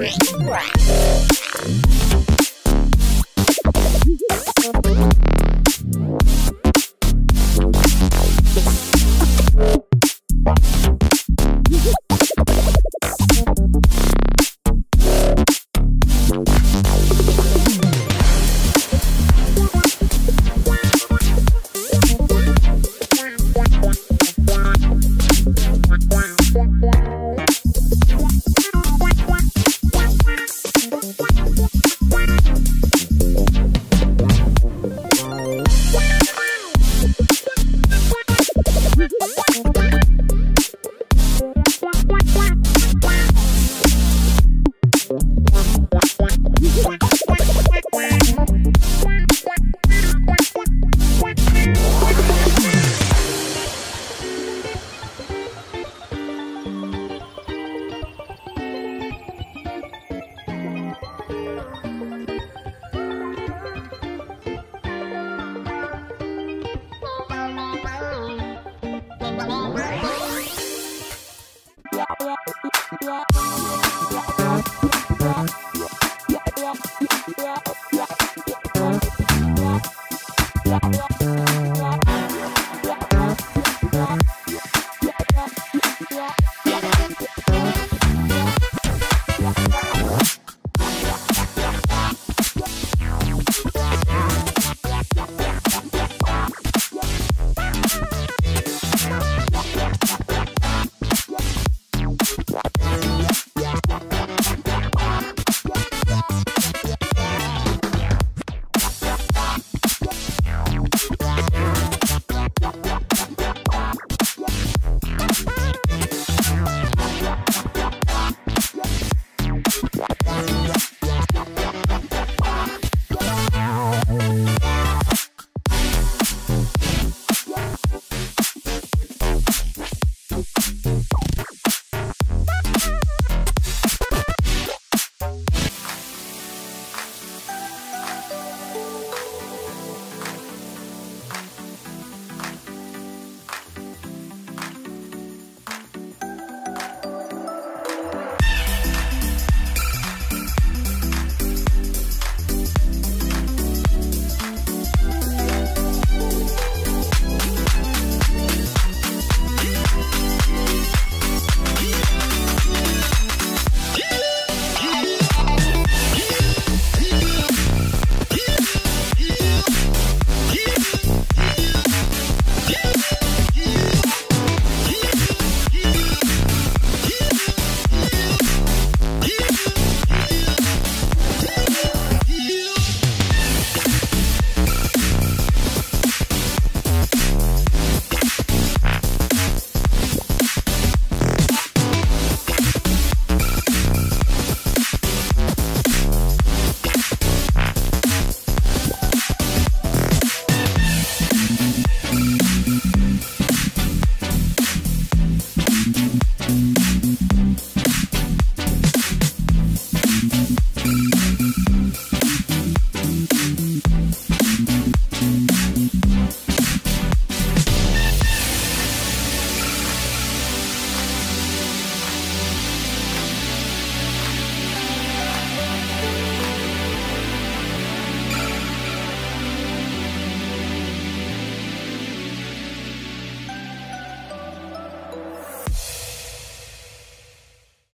Right. Bye.